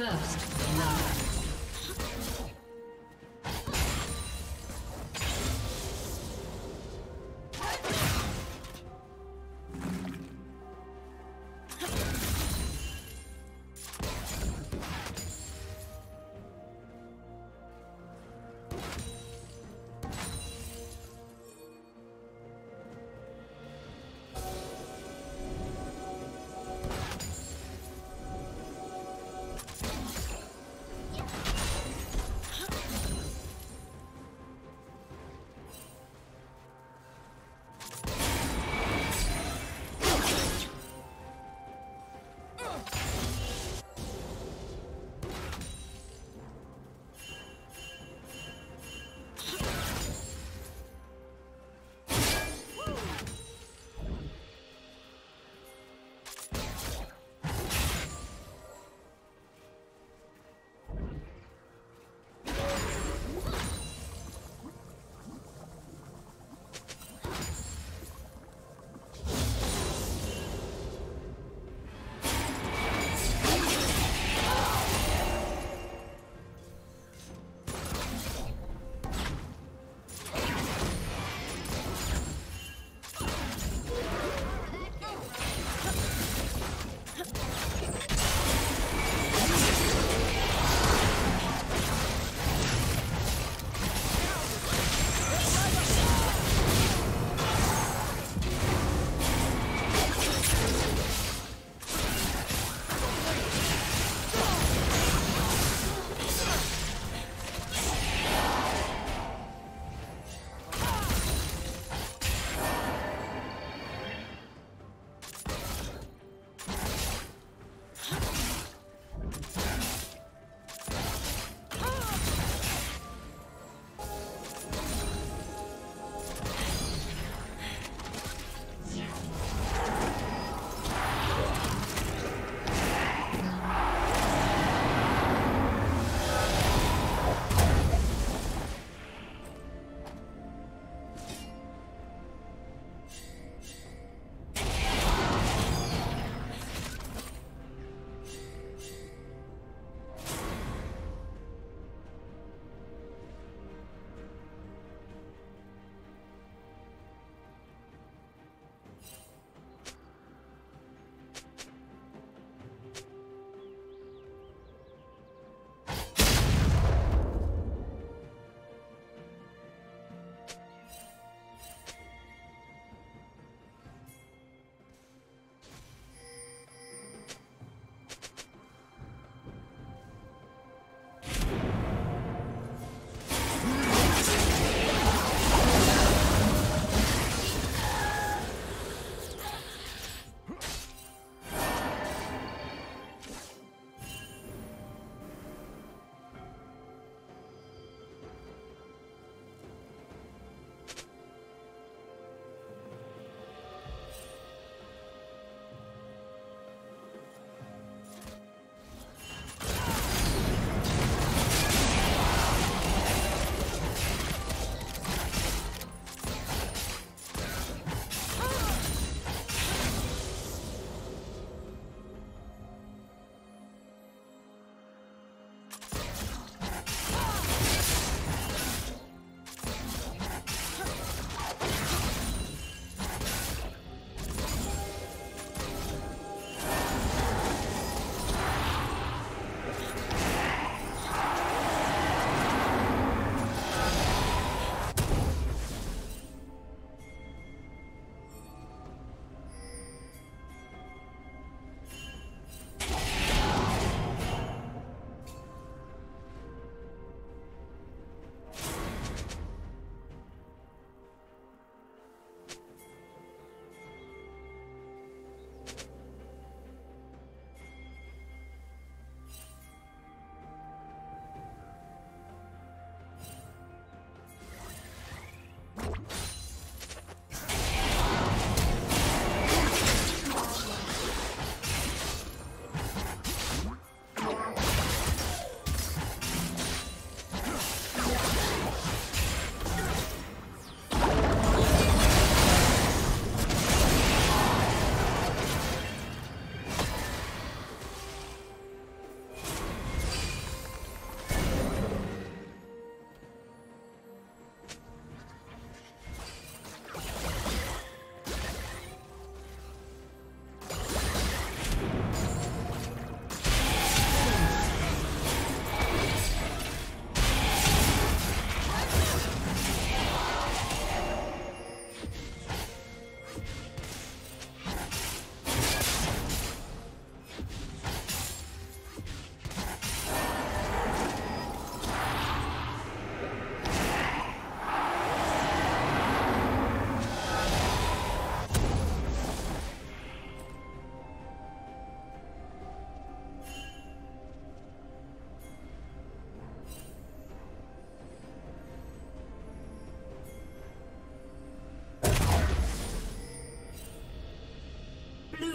First love.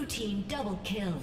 Team double kill.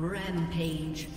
Rampage.